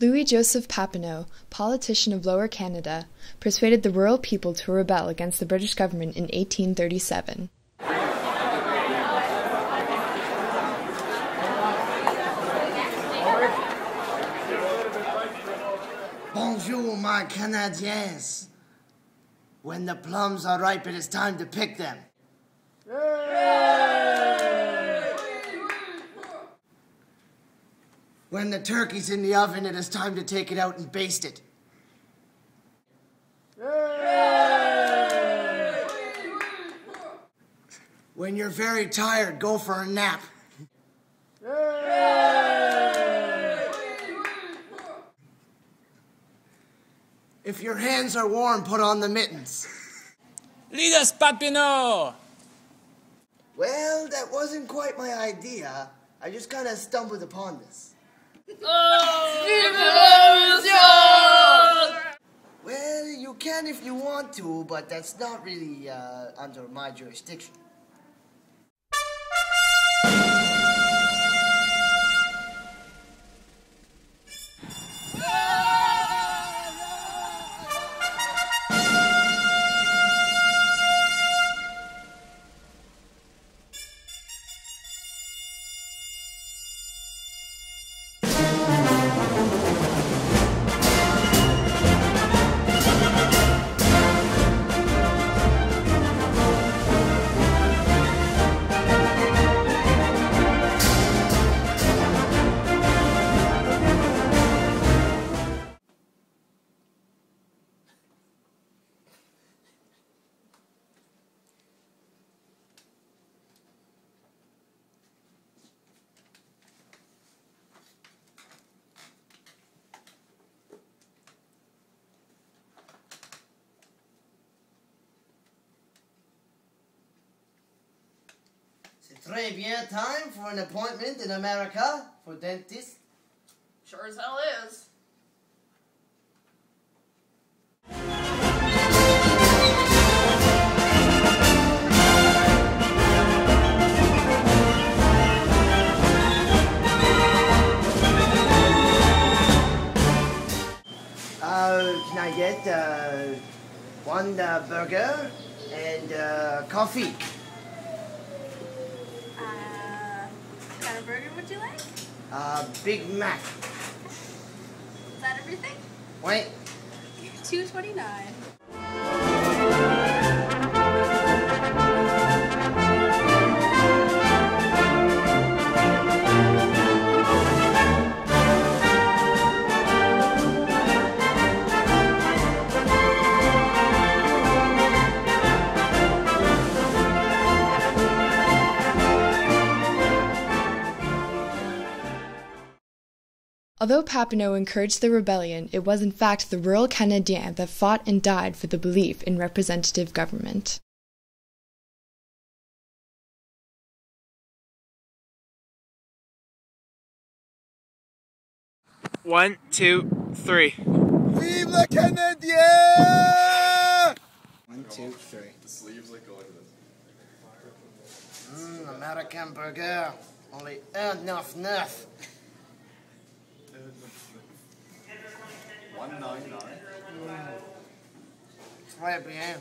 Louis Joseph Papineau, politician of Lower Canada, persuaded the rural people to rebel against the British government in 1837. Bonjour, my Canadiens. When the plums are ripe, it is time to pick them. When the turkey's in the oven, it is time to take it out and baste it. When you're very tired, go for a nap. If your hands are warm, put on the mittens. Lead us, Papineau! Well, that wasn't quite my idea. I just kind of stumbled upon this. If you want to, but that's not really uh, under my jurisdiction. Bien time for an appointment in America for dentist. Sure as hell is. Uh, can I get uh, one uh, burger and uh, coffee? you like? Uh, Big Mac. Is that everything? Wait. 229 Although Papineau encouraged the rebellion, it was in fact the rural Canadiens that fought and died for the belief in representative government. One, two, three. Vive le Canadien! one, two, three. Mm, American burger. Only un neuf neuf. One nine nine. Très bien.